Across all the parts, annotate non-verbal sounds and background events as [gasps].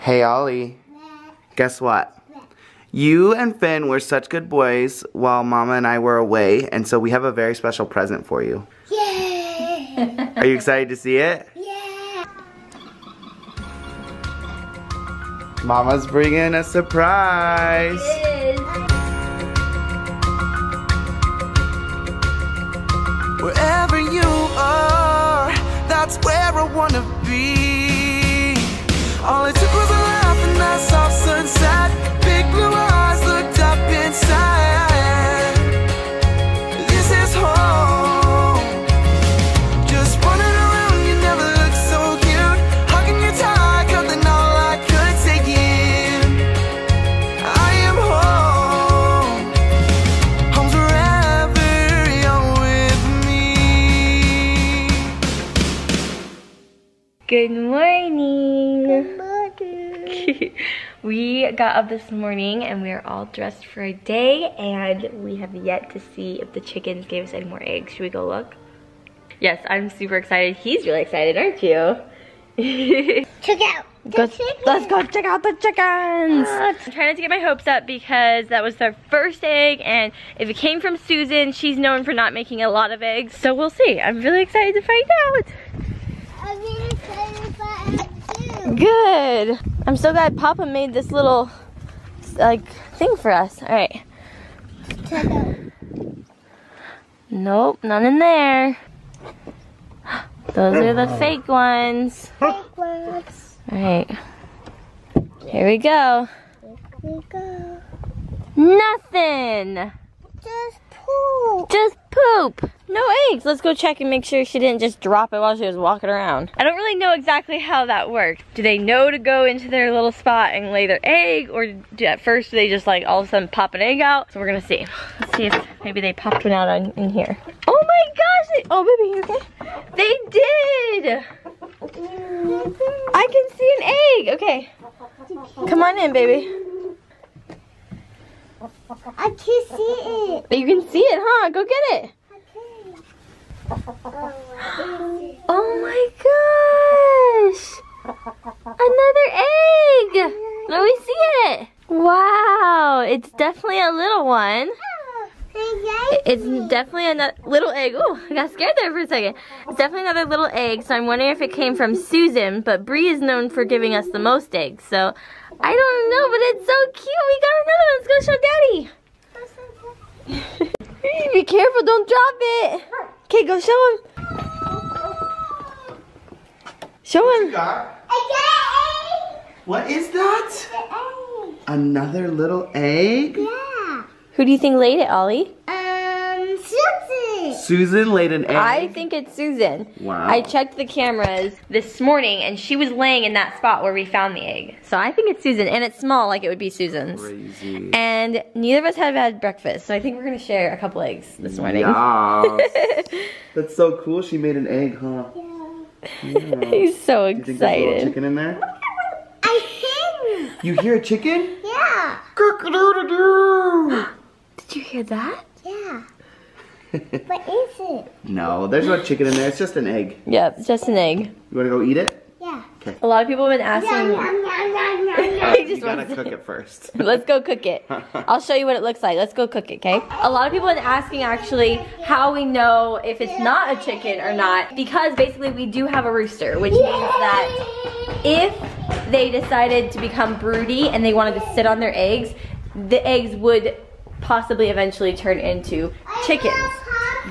Hey, Ollie. Guess what? You and Finn were such good boys while Mama and I were away, and so we have a very special present for you. Yay! Are you excited to see it? yeah! Mama's bringing a surprise. Wherever you are, that's where I wanna be. All it Good morning. Mother. [laughs] we got up this morning and we are all dressed for a day and we have yet to see if the chickens gave us any more eggs. Should we go look? Yes, I'm super excited. He's really excited, aren't you? [laughs] Check out the Go- chicken. let's go check out the chickens. Oh, I'm trying not to get my hopes up because that was their first egg and if it came from Susan, she's known for not making a lot of eggs. So we'll see. I'm really excited to find out. I'm really excited about it too. Good. I'm so glad Papa made this little like thing for us. All right. Nope, none in there. [gasps] Those are the fake ones. Big ones. All right. Here we go. Here we go. Nothing. Just poop. Just poop. No eggs. Let's go check and make sure she didn't just drop it while she was walking around. I don't really know exactly how that worked. Do they know to go into their little spot and lay their egg? Or do, at first do they just like all of a sudden pop an egg out? So we're gonna see. Let's see if maybe they popped one out on, in here. Oh my gosh! They, oh baby, you okay? They did! I can see an egg! Okay. Come on in, baby. I can't see it. But You can see it, huh? Go get it. Okay. Oh my gosh! Another egg! Let me see it. Wow, it's definitely a little one. It's definitely a little egg. Oh, I got scared there for a second. It's definitely another little egg, so I'm wondering if it came from Susan, but Bree is known for giving us the most eggs, so I don't know, but it's so cute. We got another one. Let's go show Daddy. [laughs] Be careful, don't drop it. Okay, go show him. Show him. What is that? Another little egg? egg. Yeah. Who do you think laid it, Ollie? Um, Susie. Susan laid an egg. I think it's Susan. Wow. I checked the cameras this morning and she was laying in that spot where we found the egg. So I think it's Susan and it's small like it would be Susan's. Crazy. And neither of us have had breakfast, so I think we're gonna share a couple eggs this morning. Yes. [laughs] That's so cool. She made an egg, huh? Yeah. He's so You think there's a little excited. chicken in there? I think. You hear a chicken? Yeah. Cock-a-doodle-doo. [gasps] Did you hear that? Yeah. [laughs] What is it? no, there's no chicken in there. It's just an egg. Yep, it's just an egg. You want to go eat it? Yeah. Okay. A lot of people have been asking. yum, yum, yum, yum, yum. [laughs] He You just gotta wants to- cook it first. [laughs] Let's go cook it. I'll show you what it looks like. Let's go cook it, okay? A lot of people have been asking actually how we know if it's not a chicken or not because basically we do have a rooster, which means that if they decided to become broody and they wanted to sit on their eggs, the eggs would possibly eventually turn into chickens.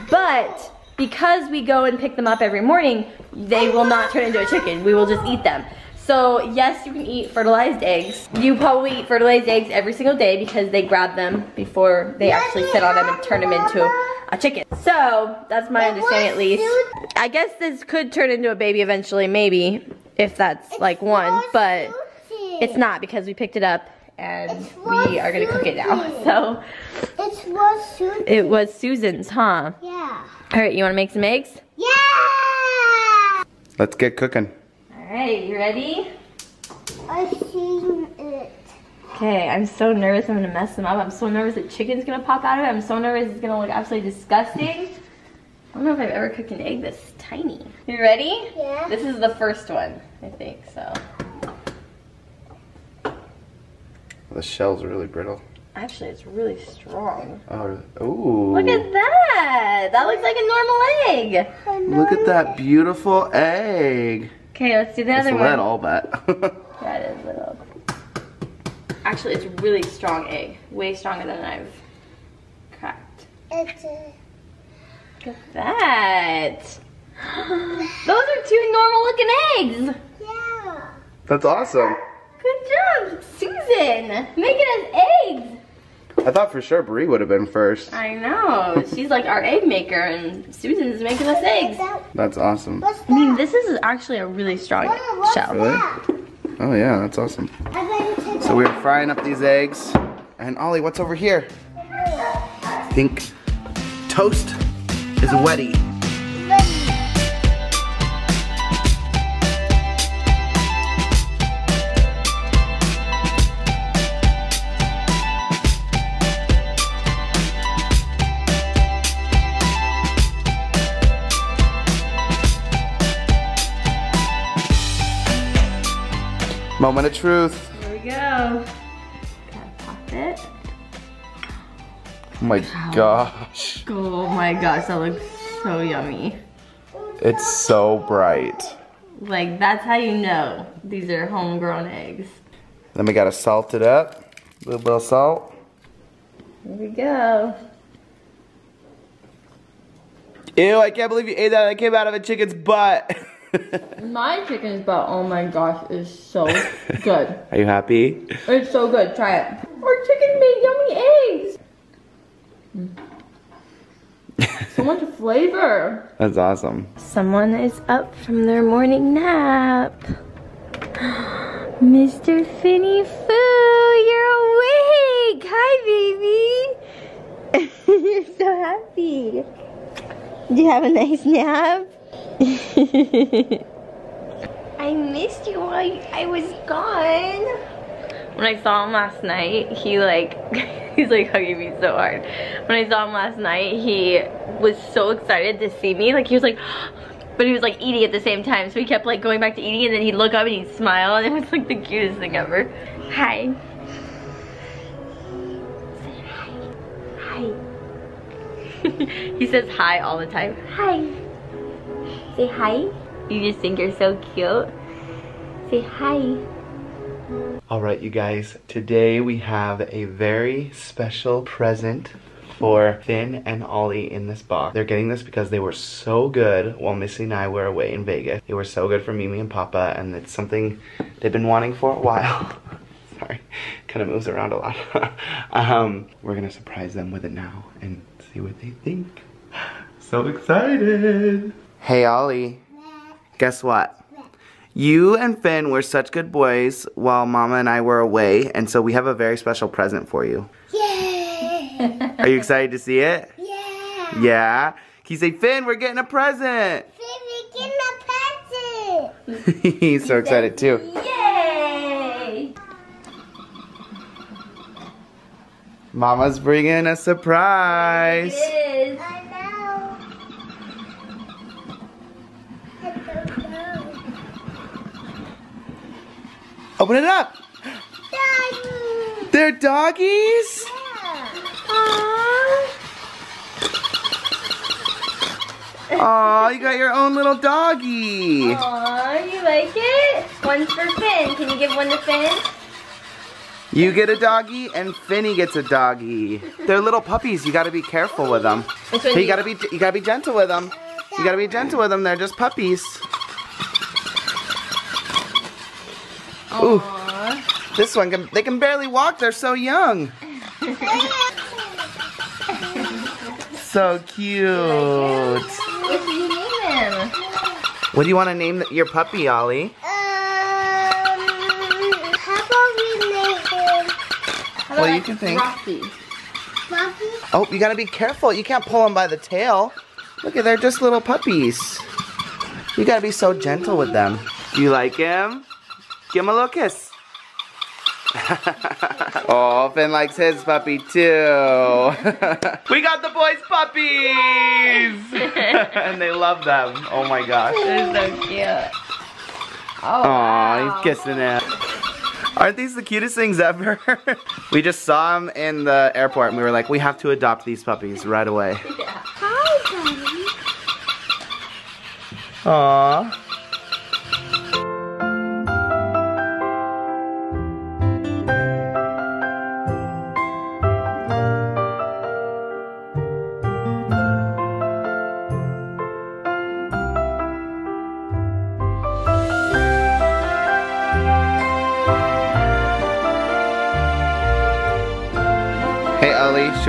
But because we go and pick them up every morning, they will not turn into a chicken. We will just eat them. So yes, you can eat fertilized eggs. You probably eat fertilized eggs every single day because they grab them before they actually sit on them and turn them into a chicken. So that's my understanding at least. I guess this could turn into a baby eventually, maybe, if that's like one, but it's not because we picked it up and we are gonna cook it now. [laughs] So It was Susie. it was Susan's, huh? Yeah. All right, you wanna make some eggs? Yeah. Let's get cooking. All right, you ready? I've seen it. Okay, I'm so nervous I'm gonna mess them up. I'm so nervous that chicken's gonna pop out of it. I'm so nervous it's gonna look absolutely disgusting. I don't know if I've ever cooked an egg this tiny. You ready? Yeah. This is the first one, I think, so. The shell's really brittle. Actually, it's really strong. Oh, ooh. Look at that. That looks like a normal egg. Look at that beautiful egg. Okay, let's do the It's other one. little, but. [laughs] That is little. Actually, it's a really strong egg. Way stronger than I've cracked. It's a, Look at that. [gasps] Those are two normal looking eggs. yeah. That's awesome. Good job, Susan. Making us eggs. I thought for sure Brie would have been first. I know. She's like our egg maker, and Susan's making us eggs. That's awesome. that? I mean, this is actually a really strong Mama, shell. Really? Oh yeah, that's awesome. I'm going to take So we're frying up these eggs. And Ollie, what's over here? I think toast is wetty. Moment of truth. Here we go. Gotta pop it. Oh my gosh. Oh my gosh, that looks so yummy. It's so bright. Like, that's how you know these are homegrown eggs. Then we gotta salt it up. A little bit of salt. Here we go. Ew, I can't believe you ate that. That came out of a chicken's butt. [laughs] [laughs] My chicken's butt, oh my gosh, is so good. [laughs] Are you happy? It's so good, try it. Our chicken made yummy eggs. Mm. [laughs] so much flavor. That's awesome. Someone is up from their morning nap. [gasps] Mr. Finny Foo, you're awake. Hi, baby. you're so happy. Did you have a nice nap? [laughs] I missed you while I was gone. When I saw him last night, he like, [laughs] he's like hugging me so hard. When I saw him last night, he was so excited to see me. Like he was like, [gasps] but he was like eating at the same time. So he kept like going back to eating and then he'd look up and he'd smile and it was like the cutest thing ever. Hi. Say hi. Hi. he says hi all the time. Hi. Say hi. You just think you're so cute. Say hi. All right, you guys. Today we have a very special present for Finn and Ollie in this box. They're getting this because they were so good while Missy and I were away in Vegas. They were so good for Mimi and Papa, and it's something they've been wanting for a while. [laughs] Sorry, kind of moves around a lot. [laughs] um, we're gonna surprise them with it now and see what they think. [gasps] So excited! Hey, Ollie. Guess what? You and Finn were such good boys while Mama and I were away, and so we have a very special present for you. Yeah. Are you excited to see it? Yeah. Yeah? Can you say, Finn, we're getting a present? Baby, get my present. [laughs] He's so excited too. Yay! Mama's bringing a surprise. It is. I know. I don't know. Open it up. They're doggies? Yeah. Aw, you got your own little doggy. Aw, you like it? One's for Finn. Can you give one to Finn? You get a doggy and Finny gets a doggy. They're little puppies. You gotta be careful with them. Which one Hey, do you gotta be you gotta be gentle with them. You gotta be gentle with them. They're just puppies. Ooh, this one can they can barely walk. They're so young. So cute. What do you name him? What do you want to name your puppy, Ollie? Um, how about we name him Well, you can think. Rocky. Oh, you gotta be careful. You can't pull them by the tail. Look at they're just little puppies. You gotta be so gentle with them. Do you like him? Give him a little kiss. [laughs] oh, Finn likes his puppy too. [laughs] we got the boys' puppies! [laughs] and they love them. Oh my gosh. They're so cute. Oh, Aw, wow. he's kissing him. Aren't these the cutest things ever? we just saw them in the airport and we were like, we have to adopt these puppies right away. Hi, buddy. Aww.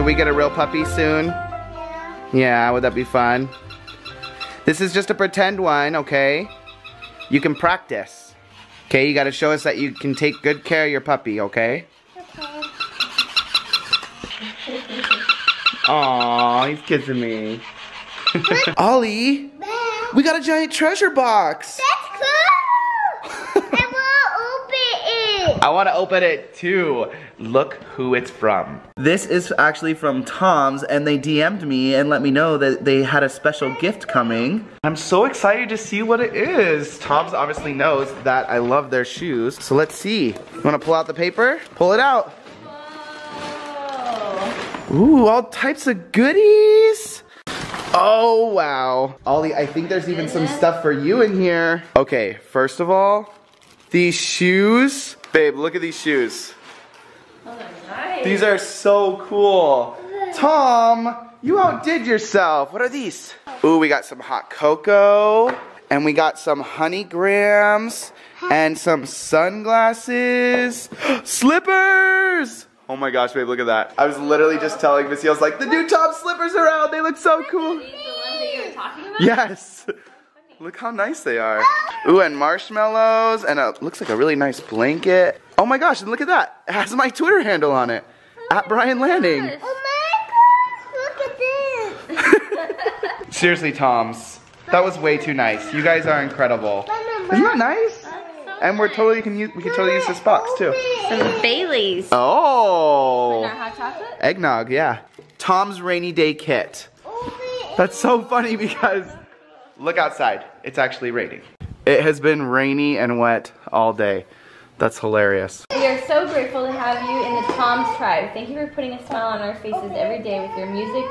Should we get a real puppy soon? Yeah, yeah. would that be fun? This is just a pretend one, okay? You can practice. Okay, you gotta show us that you can take good care of your puppy, okay? [laughs] Okay. Aww, he's kissing me. [laughs] Ollie, we got a giant treasure box. That's cool. [laughs] I want to open it. I want to open it too. Look who it's from. This is actually from Tom's and they DM'd me and let me know that they had a special gift coming. I'm so excited to see what it is. Tom's obviously knows that I love their shoes. So let's see. You want to pull out the paper? Pull it out. Ooh, all types of goodies. Oh, wow. Ollie, I think there's even some stuff for you in here. Okay, first of all, these shoes. Babe, look at these shoes. Nice. These are so cool. Tom, you outdid yourself. What are these? Ooh, we got some hot cocoa. And we got some honey grahams. And some sunglasses. [gasps] Slippers! Oh my gosh, babe, look at that. I was literally just telling Missy, I was like, the new Tom slippers are out. They look so cool. These the ones that you were talking about? Yes. Look how nice they are. Ooh, and marshmallows, and a, looks like a really nice blanket. Oh my gosh, and look at that. It has my Twitter handle on it. At Bryan Lanning. Oh my gosh, look at this. [laughs] Seriously, Toms. That was way too nice. You guys are incredible. Isn't that nice? And we're totally can use we can totally use this box too. Some Baileys. Oh. Hot chocolate? Eggnog, yeah. Tom's rainy day kit. Oh, That's so funny because look outside. It's actually raining. It has been rainy and wet all day. That's hilarious. We are so grateful to have you in the Tom's Tribe. Thank you for putting a smile on our faces every day with your music,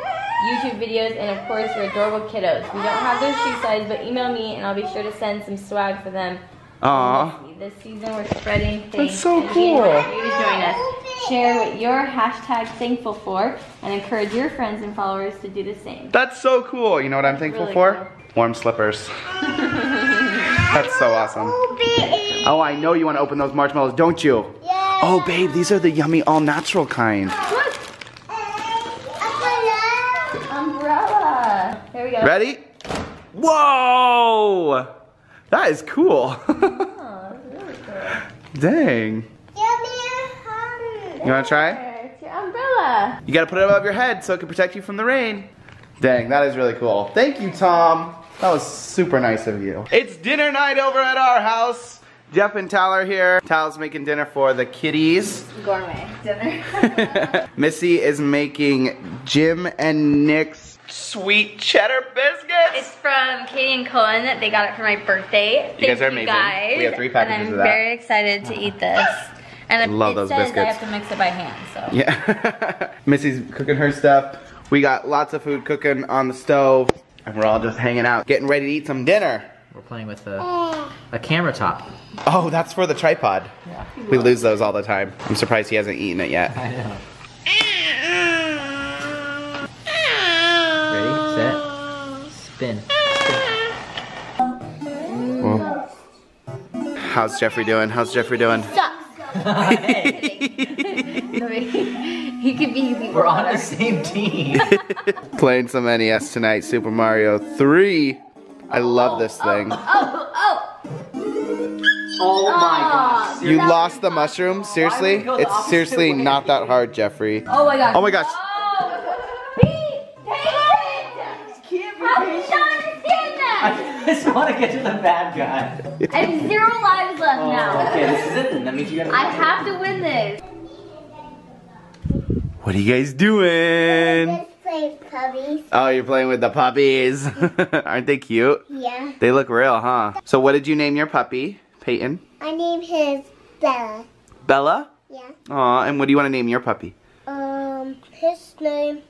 YouTube videos, and of course your adorable kiddos. We don't have those shoe size, but email me and I'll be sure to send some swag for them. Aw. This season we're spreading That's so we cool. you to join us. Share what you're hashtag thankful for and encourage your friends and followers to do the same. That's so cool. You know what I'm thankful Really for? cool. Warm slippers. [laughs] That's so awesome. Oh, oh I know you want to open those marshmallows, don't you? Yeah. Oh, babe, these are the yummy all natural kind. Umbrella. There we go. Ready? Whoa! That is cool. Oh, [laughs] really cool. Dang. You want to try? It's your umbrella. You got to put it above your head so it can protect you from the rain. Dang, that is really cool. Thank you, Tom. That was super nice of you. It's dinner night over at our house. Jeff and Tal are here. Tal's making dinner for the kitties. Gourmet dinner. [laughs] Missy is making Jim and Nick's sweet cheddar biscuits. It's from Katie and Cohen. They got it for my birthday. You guys are amazing. guys. We have three packages of and I'm very excited to eat this. And it, Love those biscuits. I have to mix it by hand, so. Yeah. [laughs] Missy's cooking her stuff. We got lots of food cooking on the stove. And we're all just hanging out, getting ready to eat some dinner. We're playing with a, a camera top. Oh, that's for the tripod. We lose those all the time. I'm surprised he hasn't eaten it yet. I know. Ready, set, spin. Well, how's Jeffrey doing? How's Jeffrey doing? [laughs] [laughs] [laughs] he could be the We're on the same team. [laughs] Playing some NES tonight, Super Mario 3. I love this oh, thing. Oh, oh! oh, oh my ah. gosh. You lost the mushroom? Seriously? we go the It's seriously way? not that hard, Jeffrey. Oh my gosh. Oh my gosh. Oh! Be patient! How can you not understand that? I just want to get to the bad guy. I have zero lives left Oh, now. okay, this is it then. That means you gotta. I have to win this. What are you guys doing? Puppies. Oh, you're playing with the puppies. [laughs] Aren't they cute? Yeah. They look real, huh? So what did you name your puppy? Peyton? I named his Bella. Bella? Yeah. Aw, and what do you want to name your puppy? Um, his name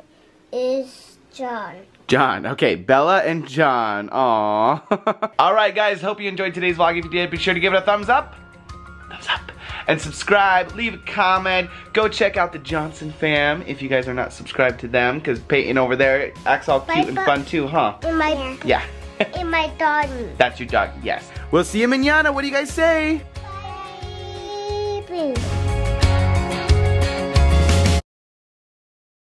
is John. John. Okay, Bella and John. Aw. [laughs] All right, guys. Hope you enjoyed today's vlog. If you did, be sure to give it a thumbs up. And subscribe. Leave a comment. Go check out the Johnson fam if you guys are not subscribed to them. Because Peyton over there acts all cute and fun too, huh? In my, Yeah. in my dog. [laughs] That's your dog. Yes. We'll see you manana. What do you guys say? Baby.